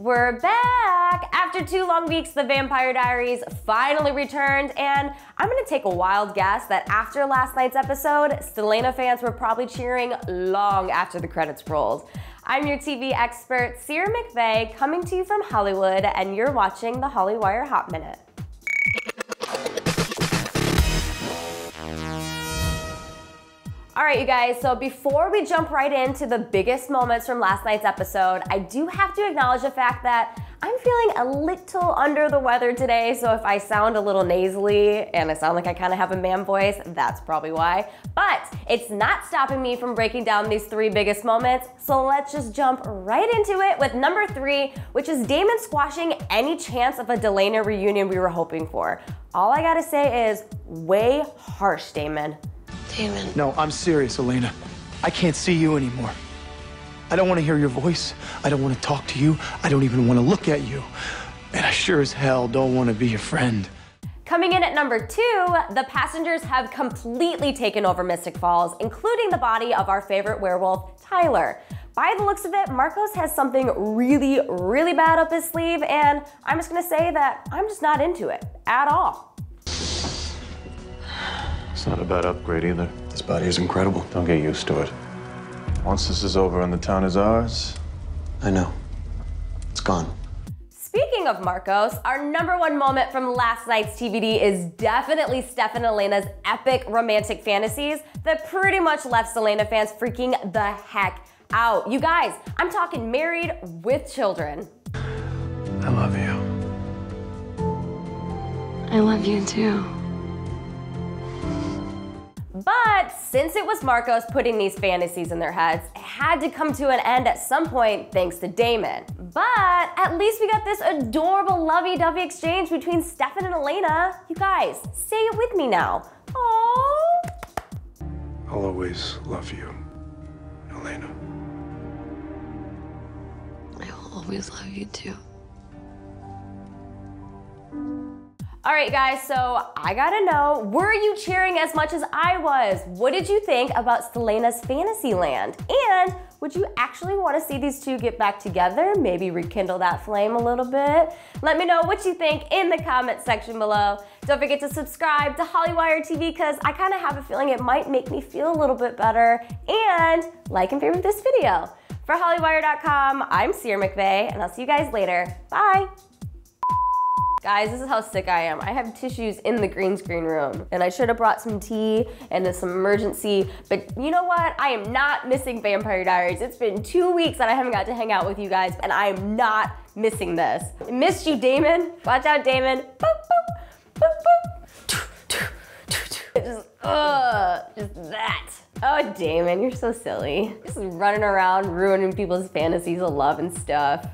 We're back! After two long weeks, The Vampire Diaries finally returned, and I'm gonna take a wild guess that after last night's episode, Stelena fans were probably cheering long after the credits rolled. I'm your TV expert, Ciara McVeigh, coming to you from Hollywood, and you're watching the Hollywire Hot Minute. Right, you guys, so before we jump right into the biggest moments from last night's episode, I do have to acknowledge the fact that I'm feeling a little under the weather today, so if I sound a little nasally and I sound like I kind of have a man voice, that's probably why. But it's not stopping me from breaking down these three biggest moments, so let's just jump right into it with number three, which is Damon squashing any chance of a Delena reunion we were hoping for. All I gotta say is, way harsh, Damon. Damon. No, I'm serious, Elena. I can't see you anymore. I don't want to hear your voice. I don't want to talk to you. I don't even want to look at you. And I sure as hell don't want to be your friend. Coming in at number two, the passengers have completely taken over Mystic Falls, including the body of our favorite werewolf, Tyler. By the looks of it, Markos has something really, really bad up his sleeve, and I'm just gonna say that I'm just not into it at all. It's not a bad upgrade either. This body is incredible. Don't get used to it. Once this is over and the town is ours, I know. It's gone. Speaking of Markos, our number one moment from last night's TVD is definitely Stefan and Elena's epic romantic fantasies that pretty much left Stelena fans freaking the heck out. You guys, I'm talking married with children. I love you. I love you too. But since it was Markos putting these fantasies in their heads, it had to come to an end at some point thanks to Damon. But at least we got this adorable lovey-dovey exchange between Stefan and Elena. You guys, say it with me now. Aww. I'll always love you, Elena. I will always love you too. All right, guys, so I gotta know, were you cheering as much as I was? What did you think about Stelena's Fantasyland? And would you actually wanna see these two get back together? Maybe rekindle that flame a little bit? Let me know what you think in the comment section below. Don't forget to subscribe to Hollywire TV because I kinda have a feeling it might make me feel a little bit better. And like and favorite this video. For Hollywire.com, I'm Ciara McVeigh, and I'll see you guys later. Bye. Guys, this is how sick I am. I have tissues in the green screen room and I should have brought some tea and some emergency, but you know what? I am not missing Vampire Diaries. It's been two weeks that I haven't got to hang out with you guys and I am not missing this. I missed you, Damon. Watch out, Damon. Boop, boop, boop. Just, ugh, just that. Oh, Damon, you're so silly. Just running around ruining people's fantasies of love and stuff.